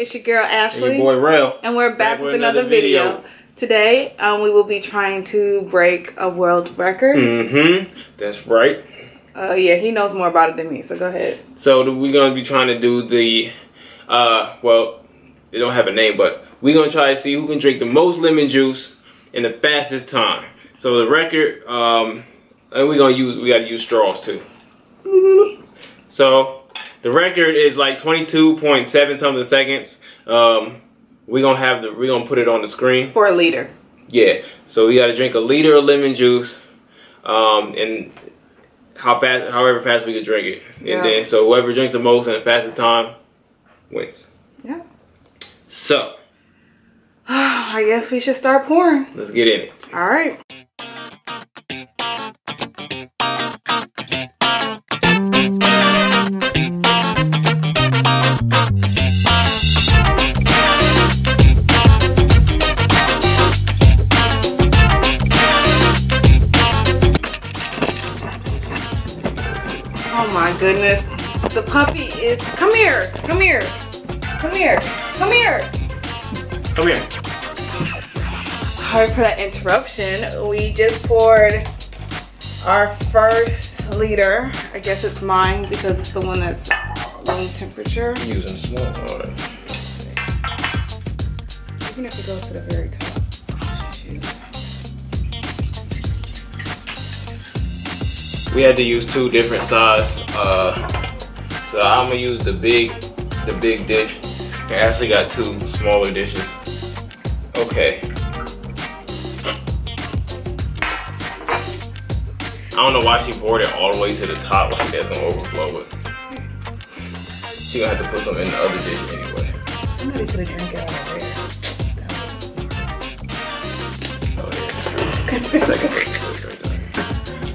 it's your girl And Ashley, your boy Rel. and we're back, with, another, video. Today, um, we will be trying to break a world record. Mm-hmm. That's right. Uh, yeah, he knows more about it than me, so go ahead. So we're gonna be trying to do the, uh, well, they don't have a name, but we're gonna try to see who can drink the most lemon juice in the fastest time. So the record, um, and we're gonna use, we gotta use straws too. So the record is like 22.7 something seconds. Um, we're gonna have the, we're gonna put it on the screen. For a liter. Yeah. So we got to drink a liter of lemon juice, um, and how fast, however fast we could drink it, and Yeah. then so whoever drinks the most in the fastest time wins. Yeah. So I guess we should start pouring. let's get in it. All right. Oh my goodness. The puppy is. Come here. Come here. Come here. Come here. Come here. Sorry for that interruption. We just poured our first liter. I guess it's mine because it's the one that's room temperature. I'm using small one. Even if it goes to the very top. We had to use two different size. Uh, so I'm gonna use the big, the big dish. I actually got two smaller dishes. Okay. I don't know why she poured it all the way to the top like that's gonna overflow it. She gonna have to put some in the other dish anyway. Somebody put a drink out of there. Oh yeah.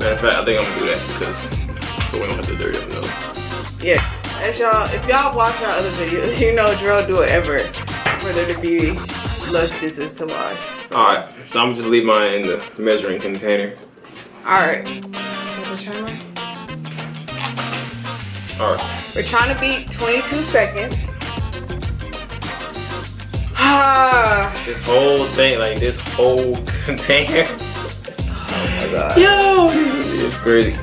Matter of fact, I think I'm gonna do that because so we don't have to dirty up nose. Yeah. As y'all, if y'all watch our other videos, you know Drill do whatever for there to be less dishes to wash. So. All right, so I'm gonna just leave mine in the measuring container. All right. Have a timer? All right. We're trying to beat 22 seconds. Ah. This whole thing, like this whole container. My god. Yo, it's crazy.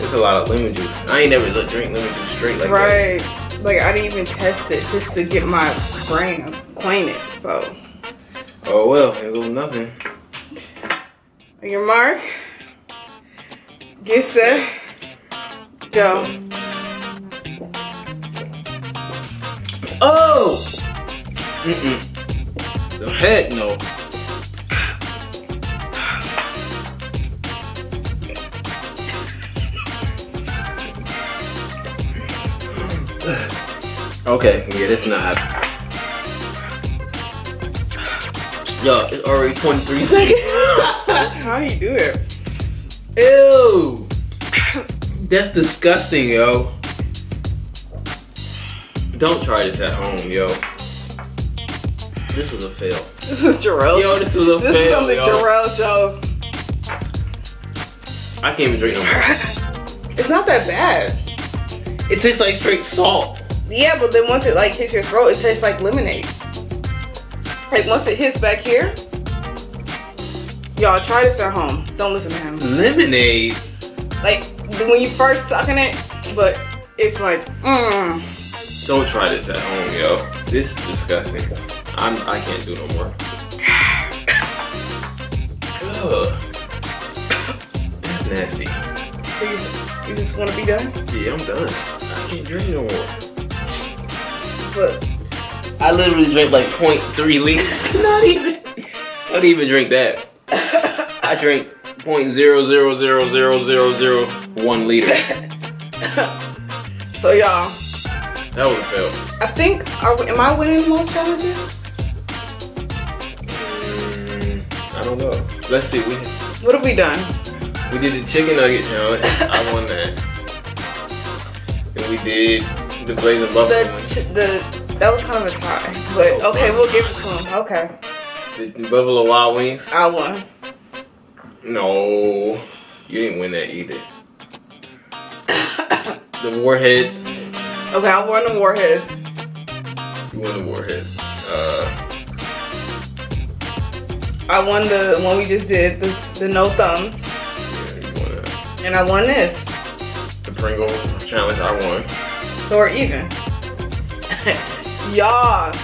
It's a lot of lemon juice. I ain't never looked drink lemon juice straight like that. Right. Like I didn't even test it just to get my brain acquainted. So Oh well, here goes nothing. on your mark. Get set. Uh, go. Oh! Mm-mm. The heck no. Okay, yeah, this not. Yo, it's already 23 seconds. How you do it? Ew! That's disgusting, yo. Don't try this at home, yo. This was a fail. This is Jerrell. Yo, this was a fail. this is something yo. Jerrell chose. I can't even drink no more. It's not that bad. It tastes like straight salt. Yeah, but then once it like hits your throat, it tastes like lemonade. Like once it hits back here, y'all try this at home. Don't listen to him. Lemonade? Like when you first sucking it, but it's like, mmm. Don't try this at home, yo. This is disgusting. I'm, I can't do no more. Ugh. That's nasty. You just, you just want to be done, Yeah, I'm done. I can't drink no more. but I literally drank like 0.3 liters. Not even. I don't even drink that. I drink 0.0000001 liter. so y'all, That would a fail. I think are am I winning the most challenges? Mm, I don't know. Let's see. We What have we done? we did the chicken nugget challenge. I won that. And we did the blazing The buffalo. ch- the that was kind of a tie, but okay, we'll give it to him. Okay, The Buffalo Wild Wings. I won. No, you didn't win that either. the Warheads. Okay, I won the warheads. You won the Warheads. Uh, I won the one we just did, the, the no thumbs, yeah, you won that. and I won this. The Pringle challenge. I won. So we're even. y'all,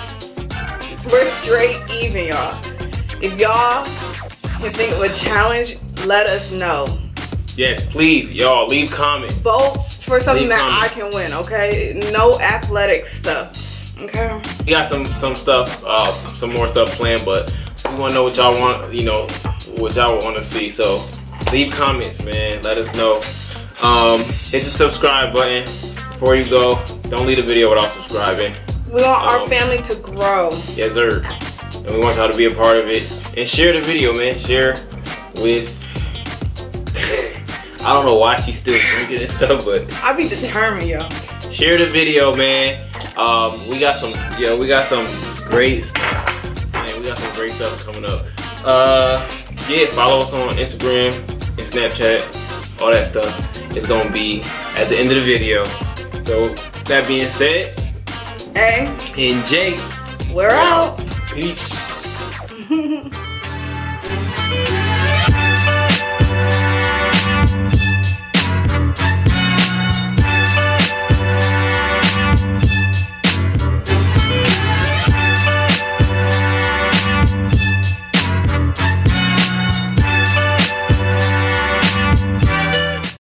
we're straight even, y'all. If y'all can think of a challenge, let us know. Yes, please, y'all leave comments. Vote for something Leave that I can win, okay? No athletic stuff, okay? We got some some stuff, uh, some more stuff planned, but we want to know what y'all want. You know, what y'all want to see. So leave comments, man. Let us know. Um, hit the subscribe button before you go. Don't leave the video without subscribing. We want our Um, family to grow. Yes, sir. And we want y'all to be a part of it. And share the video, man. Share with. I don't know why she's still drinking and stuff, but I be determined, yo. share the video, man. Um, we got some, yeah, we got some great, man, we got some great stuff coming up. Uh, yeah, follow us on Instagram and Snapchat, all that stuff is gonna be at the end of the video. So that being said, A and J, we're out. out. Peace.